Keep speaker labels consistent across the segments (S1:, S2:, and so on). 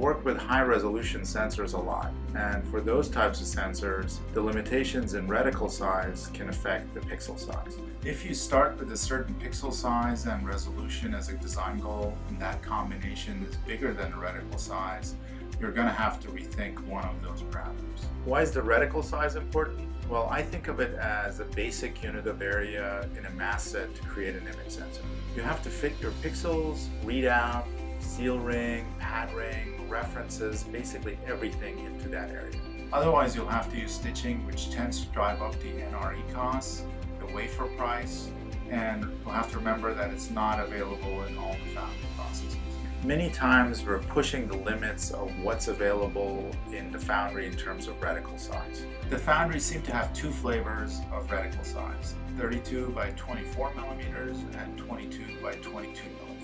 S1: work with high resolution sensors a lot, and for those types of sensors, the limitations in reticle size can affect the pixel size. If you start with a certain pixel size and resolution as a design goal, and that combination is bigger than the reticle size, you're going to have to rethink one of those parameters. Why is the reticle size important? Well, I think of it as a basic unit of area in a mask set to create an image sensor. You have to fit your pixels, readout, seal ring, pad ring, references, basically everything into that area. Otherwise, you'll have to use stitching, which tends to drive up the NRE costs, the wafer price, and you'll have to remember that it's not available in all the foundry processes. Many times we're pushing the limits of what's available in the foundry in terms of reticle size. The foundries seem to have two flavors of reticle size, 32 by 24 millimeters and 22 by 22 millimeters.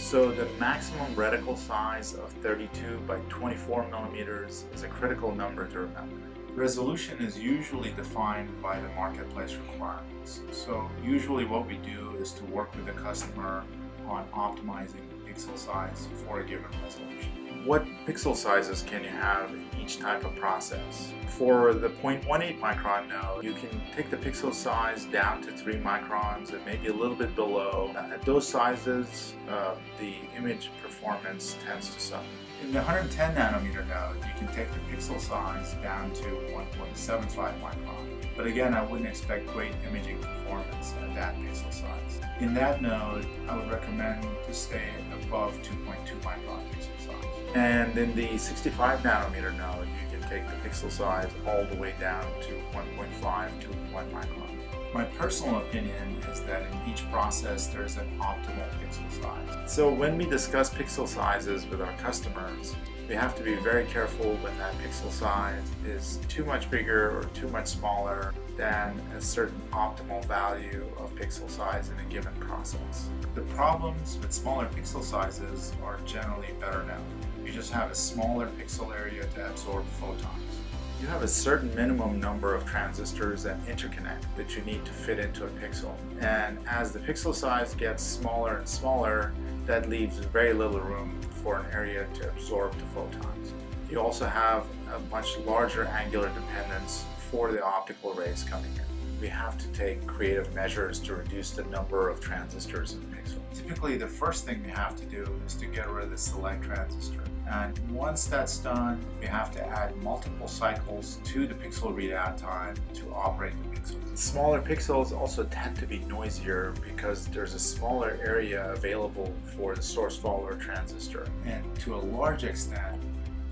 S1: So the maximum reticle size of 32 by 24 millimeters is a critical number to remember. Resolution is usually defined by the marketplace requirements. So usually what we do is to work with the customer on optimizing pixel size for a given resolution. What pixel sizes can you have in each type of process? For the 0.18 micron node, you can take the pixel size down to 3 microns and maybe a little bit below. At those sizes, uh, the image performance tends to suffer. In the 110 nanometer node, you can take the pixel size down to 1.75 micron. But again, I wouldn't expect great imaging performance at that pixel size. In that node, I would recommend to stay above 2.2 micron pixel size. And in the 65 nanometer node, you take the pixel size all the way down to 1.5 to 1 micron. My personal opinion is that in each process there's an optimal pixel size. So when we discuss pixel sizes with our customers, we have to be very careful when that pixel size is too much bigger or too much smaller than a certain optimal value of pixel size in a given process. The problems with smaller pixel sizes are generally better known. You just have a smaller pixel area to absorb photons you have a certain minimum number of transistors and interconnect that you need to fit into a pixel. And as the pixel size gets smaller and smaller, that leaves very little room for an area to absorb the photons. You also have a much larger angular dependence for the optical rays coming in we have to take creative measures to reduce the number of transistors in the pixel. Typically, the first thing we have to do is to get rid of the select transistor. And once that's done, we have to add multiple cycles to the pixel readout time to operate the pixel. Smaller pixels also tend to be noisier because there's a smaller area available for the source follower transistor. And to a large extent,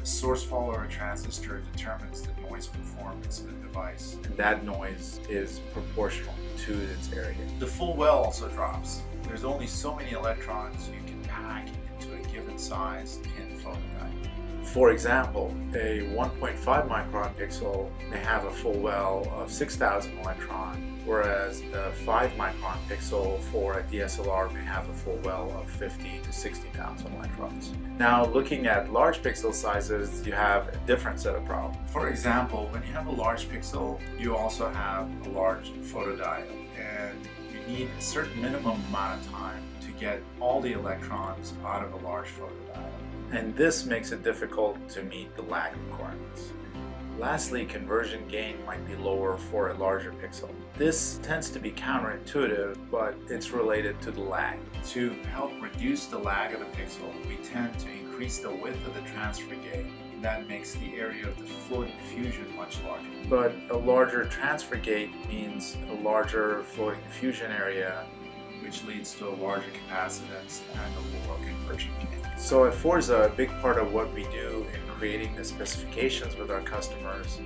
S1: source follower transistor determines the noise performance of the device, and that noise is proportional to its area. The full well also drops. There's only so many electrons you can pack into a given size pin photodiode. For example, a 1.5 micron pixel may have a full well of 6,000 electrons, whereas a 5 micron pixel for a DSLR may have a full well of 50 to 60,000 electrons. Now, looking at large pixel sizes, you have a different set of problems. For example, when you have a large pixel, you also have a large photodiode, and you need a certain minimum amount of time to get all the electrons out of a large photodiode and this makes it difficult to meet the lag requirements. Lastly, conversion gain might be lower for a larger pixel. This tends to be counterintuitive, but it's related to the lag. To help reduce the lag of the pixel, we tend to increase the width of the transfer gate. That makes the area of the floating diffusion much larger. But a larger transfer gate means a larger floating diffusion area which leads to a larger capacitance and a lower conversion gain. So at Forza, a big part of what we do in creating the specifications with our customers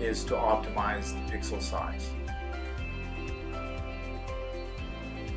S1: is to optimize the pixel size.